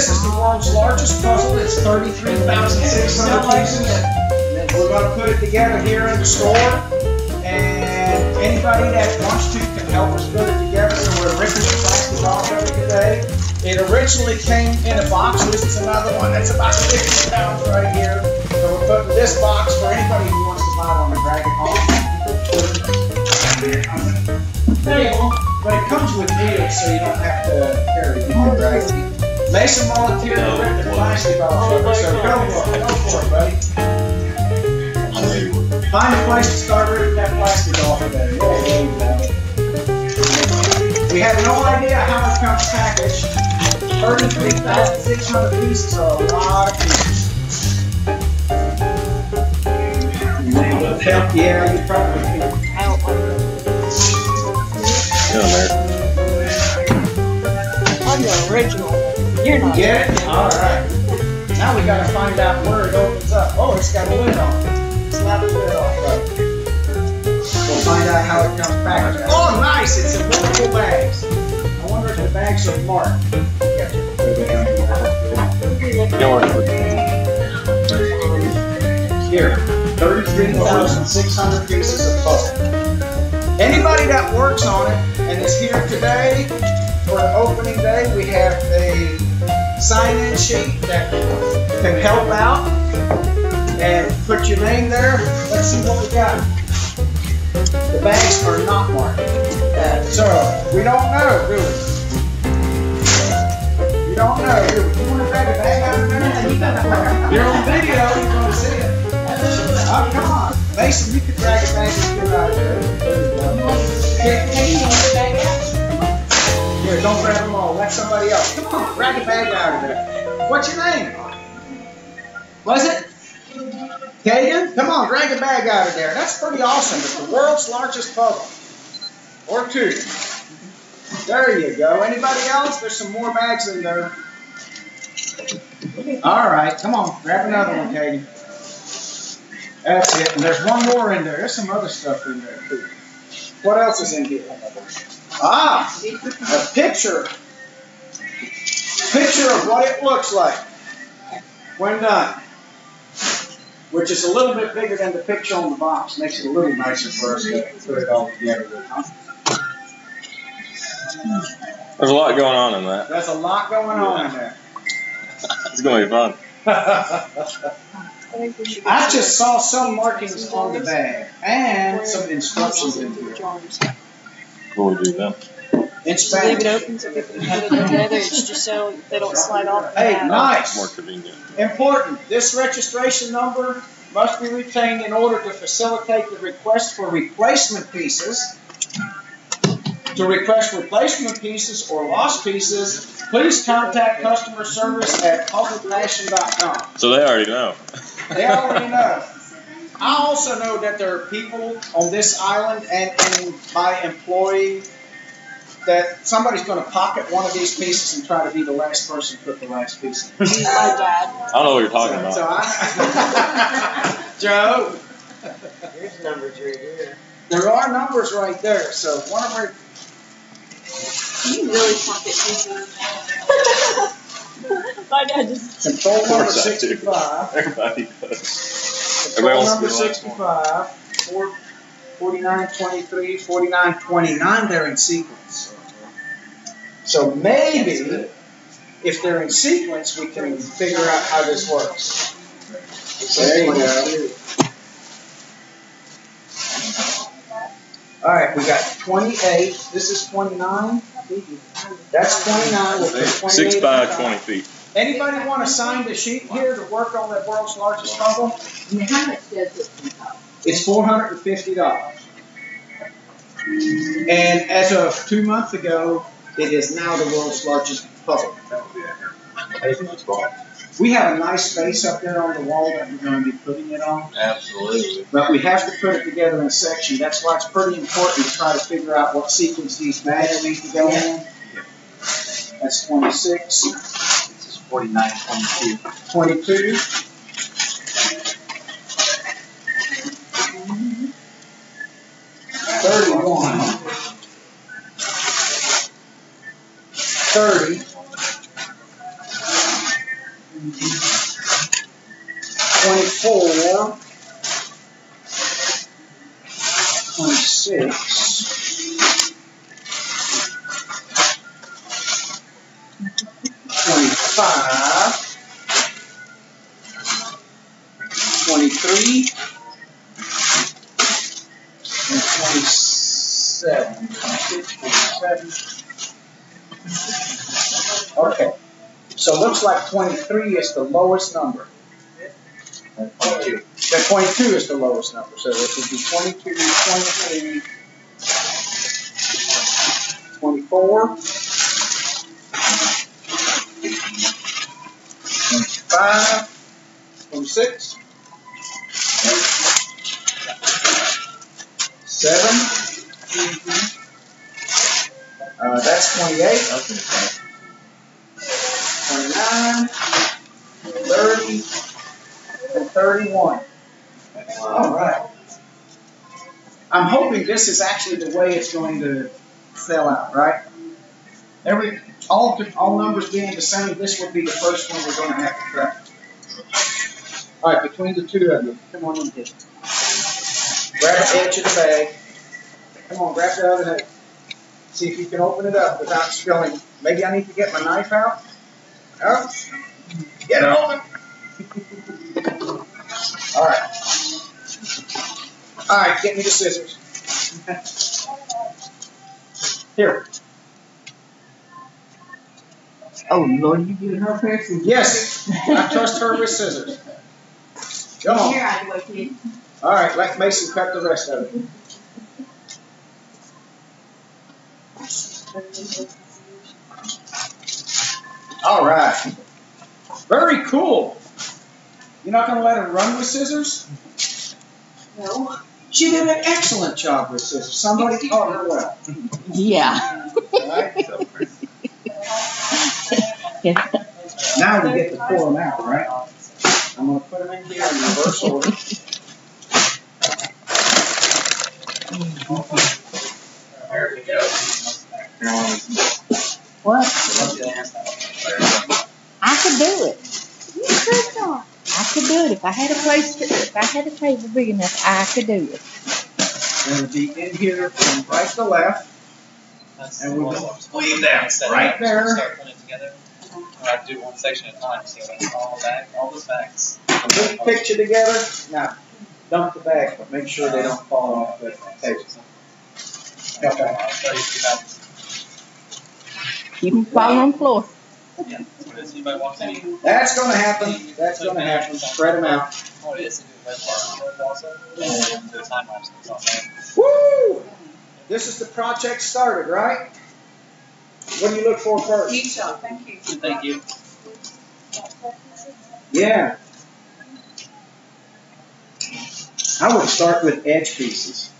This is the world's largest puzzle. It's 33,600 pieces. We're going to put it together here in the store. And anybody that wants to can help us put it together. So we're ripping the plastic off of it today. It originally came in a box. This is another one that's about 60 pounds right here. So we're putting this box for anybody who wants to buy one and drag it home. But it comes with wheels, so you don't have to carry it. Oh, it. Mason volunteered to rip the plastic off of it, so go for it, go for it, buddy. Find a place to start ripping that plastic off of there. There. We have no idea how it comes packaged. Thirty-three thousand six hundred pieces are a lot of pieces. Help, yeah, you probably can. Down there. I'm the original. You're not. It? All right. Now we gotta find out where it opens up. Oh, it's got a lid on it. Slap the lid off? We'll find out how it comes packaged. Oh, nice, it's in multiple bags. I wonder if the bags are marked. Here, thirty-three thousand six hundred pieces of puzzle. Anybody that works on it and is here today for opening day, we have a sign-in sheet that can help out and put your name there. Let's see what we got. The bags are not marked. So, we don't know, do we? We don't know, do we? You wanna grab a bag out of there? You're on video, you're gonna see it. Oh, come on. Mason, you can drag a bag out there. There you go. Here, don't grab them all. Let somebody else. Come on, drag a bag out of there. What's your name? Was it? Kagan? Come on, drag a bag out of there. That's pretty awesome. It's the world's largest puzzle. Or two. There you go. Anybody else? There's some more bags in there. All right, come on, grab another one, Katie. That's it. And there's one more in there. There's some other stuff in there too. What else is in here? Ah, a picture. Picture of what it looks like when done. Which is a little bit bigger than the picture on the box. Makes it a little nicer for us to put it all together with. Huh? There's a lot going on in that. There's a lot going on in there. It's gonna be fun. I just saw some markings on the bag and some instructions in here. What we do then? In Leave it open so people can put it together. It's just so they don't slide off. the Hey, back. nice. More convenient. Important, this registration number must be retained in order to facilitate the request for replacement pieces. To request replacement pieces or lost pieces, please contact customer service at puzzlepassion.com. So they already know. They already know. I also know that there are people on this island and in my employee that somebody's gonna pocket one of these pieces and try to be the last person to put the last piece in. He's my dad. I don't know what you're talking So- about. so I- Joe, Here's numbers right here. there are numbers right there, so one of our, You really pocket pieces. my dad just. control Of number course I sixty-five. Everybody does. Control Everybody wants to number be the last one. sixty-five, four, forty-nine, twenty-three, forty-nine, twenty-nine, they're in sequence. So maybe, if they're in sequence, we can figure out how this works. There you go. All right, we got twenty-eight, this is twenty-nine, that's twenty-nine, we'll put twenty-eight. Six by twenty feet. Anybody want to sign the sheet here to work on the world's largest puzzle? How much does it cost? It's four hundred and fifty dollars. And as of two months ago, it is now the world's largest puzzle. We have a nice space up there on the wall that we're going to be putting it on, Absolutely. but we have to put it together in a section. That's why it's pretty important to try to figure out what sequence these bags need to go in. That's twenty-six, 49, 22. 22. Thirty-one, thirty, twenty-four, twenty-six. 26, twenty-five, twenty-three, and twenty-seven. Twenty-six, twenty-seven. Okay, so looks like twenty-three is the lowest number. Twenty-two. That twenty-two is the lowest number, so it would be 22, 23, 24, 25, 26, 7, uh, that's 28, 29, 30, and 31. All right. I'm hoping this is actually the way it's going to sell out, right? Every, all, all numbers being the same, this would be the first one we're gonna have to track. All right, between the two of you, come on in here. Grab the edge of the bag. Come on, grab the other end. See if you can open it up without spilling. Maybe I need to get my knife out. Oh, get it open. All right. All right, get me the scissors. Here. Oh, Lord, you giving her person? Yes, I trust her with scissors. Come on. Here, I do it. All right, let Mason cut the rest of it. All right. Very cool. You're not gonna let her run with scissors? No. She did an excellent job with scissors. Somebody taught her well. Yeah. All right. Now we get to pour them out, right? I'm gonna put them in here in reverse order. There we go. What? I could do it. You could not. I could do it if I had a place. To, if I had a table big enough, I could do it. It'll be in here from right to left. And we'll go way down, right there. I have to do one section at a time, so that's all back, all the facts. Put the picture together. Now, dump the bags, but make sure they don't fall off the table. Okay. I'll try to keep them falling on the floor. Yeah, that's what it is. Anybody want any? That's gonna happen. That's gonna happen. Spread them out. Oh, it is. to do the red part also. And the time lapse. It's on there. Woo! This is the project started, right? What do you look for first? You shall, thank you. Thank you. Yeah. I would start with edge pieces.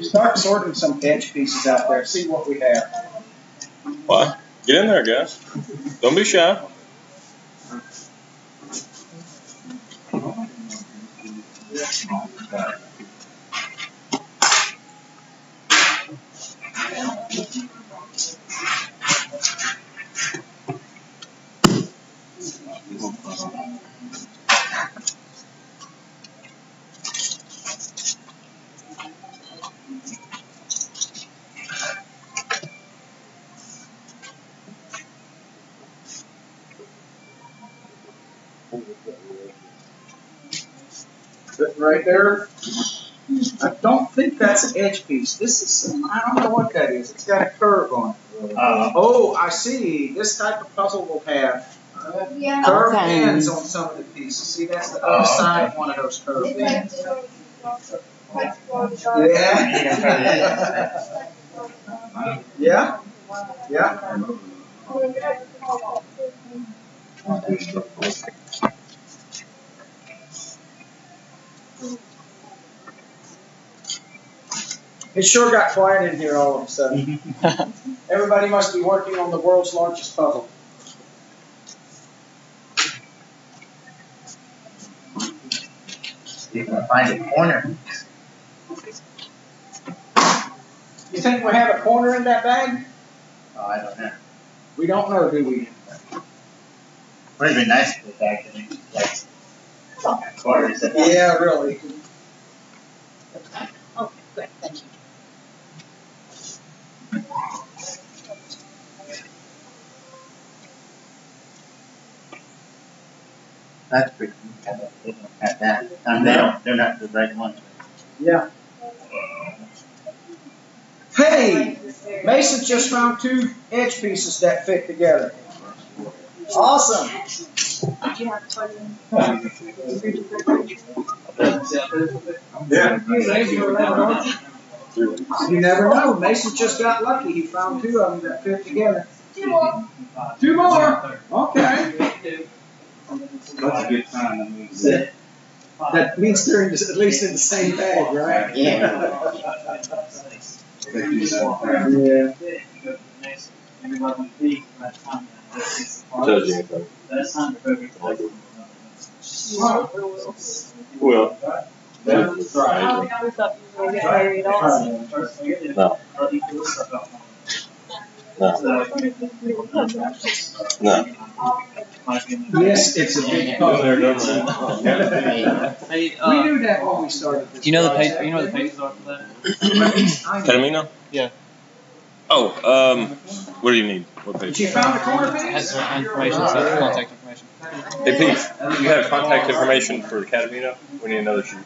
Start sorting some edge pieces out there. See what we have. What? Get in there, guys. Don't be shy. Sitting right there. I don't think that's an edge piece. This is some, I don't know what that is. It's got a curve on it. Uh, Oh, I see. This type of puzzle will have. Curved Okay. ends on some of the pieces. See, that's the other Oh, side of one of those curved ends. Yeah. Yeah. Yeah. It sure got quiet in here all of a sudden. Everybody must be working on the world's largest puzzle. find a corner. You think we have a corner in that bag? Oh, I don't know. We don't know, do we? Would have been nice to we back in like quarters. Yeah, really. Oh, good. Thank you. That's pretty cool they don't have that, and they don't, they're not the right ones. Yeah. Hey, Mason just found two edge pieces that fit together. Awesome. Did you have fun? Yeah. You never know. Mason just got lucky. He found two of them that fit together. Two more. Two more. Okay. That's a good sign, I mean. That means they're in, the- at least in the same bag, right? Yeah. Yeah. Tells. That's time for. Well, We thought you were gonna get married also. No. no. Yes, it's a big Been there, problem. done that. We knew that when we started this. do you know the page, project. you know what the pages are for that? I know. Yeah. Oh, um, what do you need? What But page? you found the corner It has piece? their information, so contact information. Hey Pete, you have contact information for the Catamino? We need another sheet.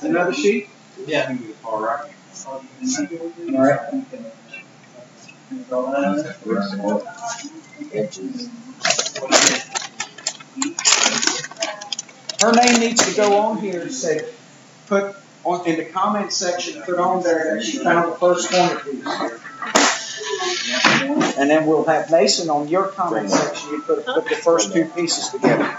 Another sheet? Yeah. All right. Her name needs to go on here, and say, put on, in the comment section, put on there that she found the first corner piece. And then we'll have Mason on your comment section, you put, put the first two pieces together.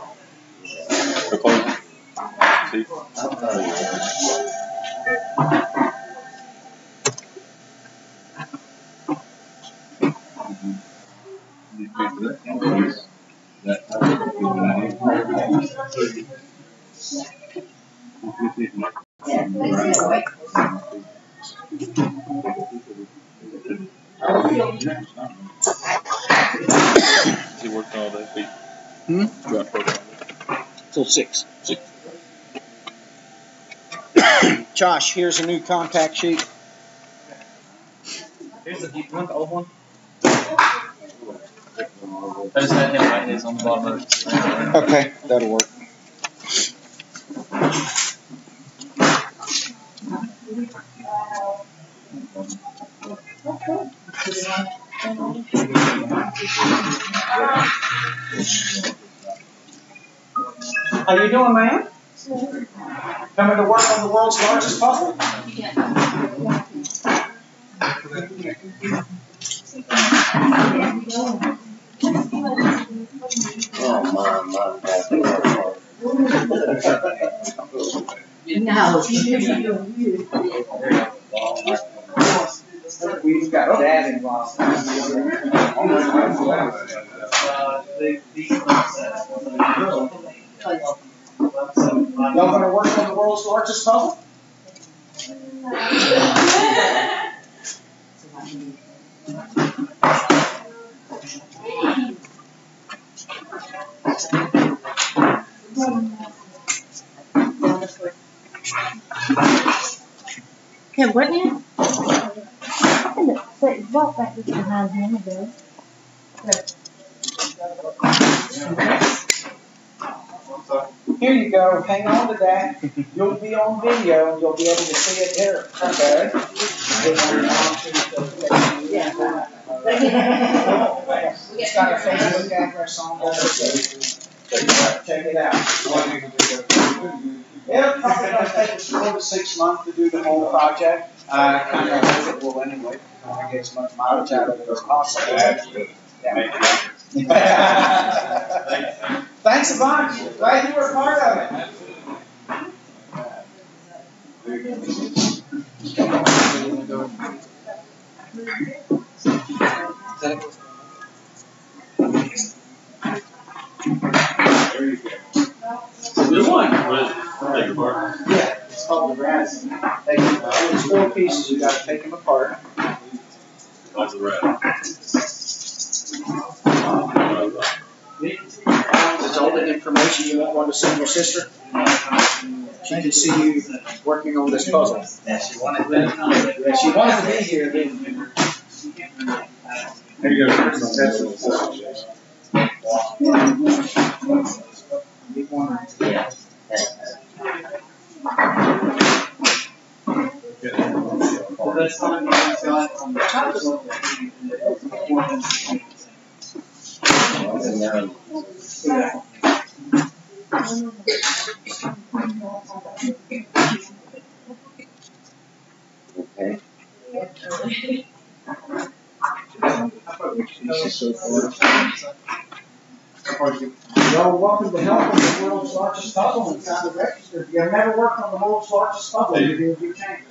The close? See? He working all day? Pete? Hmm? Got. Till six. Six. Josh, here's a new contact sheet. Here's the deep one, the old one. I just had him write his on the bottom of it. Okay, that'll work. How you doing, man? Coming to work on the world's largest puzzle? Oh, my, my, We've But walk back behind him. Here you go, hang on to that. You'll be on video and you'll be able to see it here, okay? So check it out. Yeah, probably going take us four to six months to do the whole project. Uh, I kind of hope it will anyway. I get as much mileage out of it as possible. Thanks a bunch. Glad you were part of it. There you go. Good one go. Good one. Yeah, it's called the brass. Take, there's four pieces, you gotta take them apart. That's the red. It's all the information you want to send your sister. She can see you working on this puzzle. Yeah, she wanted If she wanted to be here, then Here you go. you want to. Yeah. Well, that's something you guys got on the Yeah. Okay. Well, welcome to helping the world's largest puzzle and kind of register. If you've never worked on the world's largest puzzle, you'll be a good chance.